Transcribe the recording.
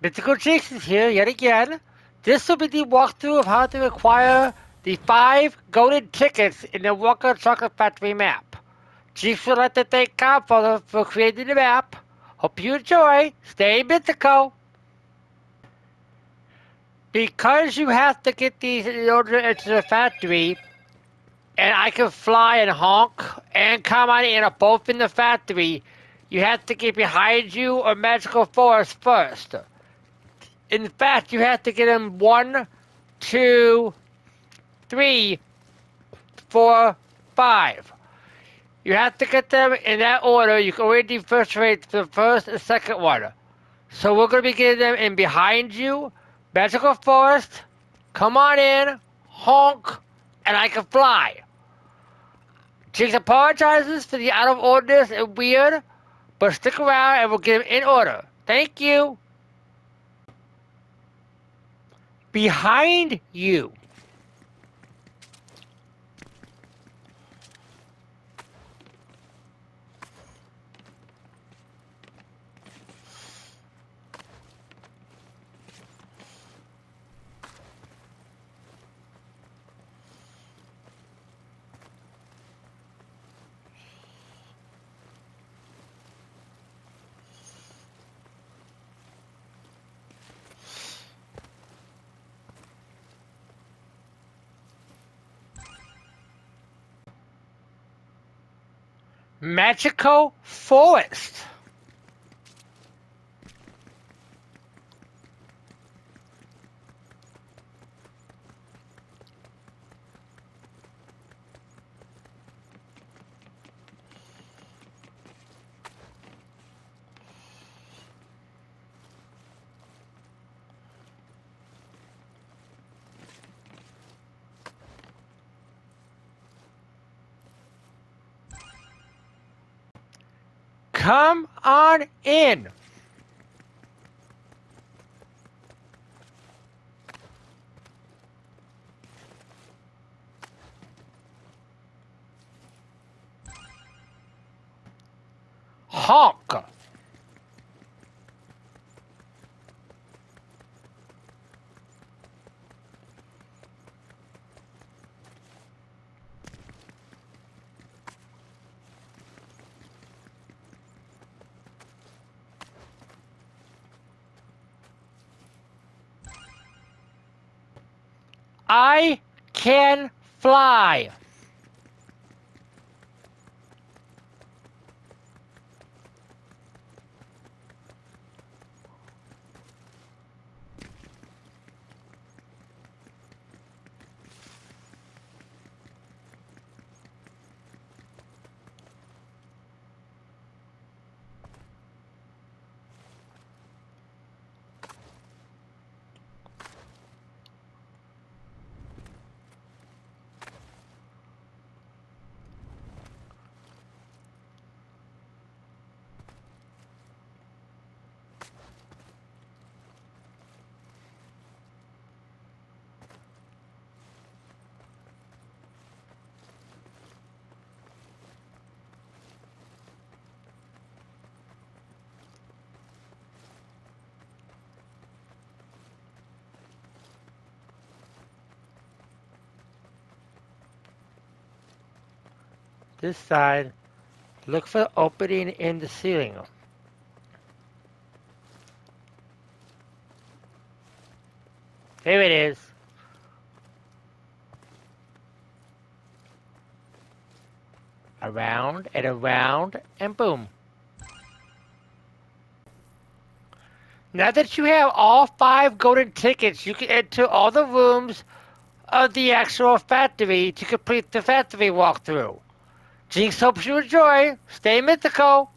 Mythical is here yet again. This will be the walkthrough of how to acquire the five golden tickets in the Wonka Chocolate Factory map. Jinx would like to thank Godfather for creating the map. Hope you enjoy. Stay mythical. Because you have to get these in order to enter the factory, and I can fly and honk and come on in both in the factory, you have to get behind you a magical forest first. In fact, you have to get them one, two, three, four, five. You have to get them in that order. You can do first rate the first and second one. So we're going to be getting them in behind you, magical forest, come on in, honk, and I can fly. Jinx apologizes for the out of orderness and weird, but stick around and we'll get them in order. Thank you. Behind you. Magical Forest. Come on in. Honk. I can fly. This side, look for the opening in the ceiling. There it is. Around and around and boom. Now that you have all five golden tickets, you can enter all the rooms of the actual factory to complete the factory walkthrough. Jinx hopes you enjoy. Stay mythical.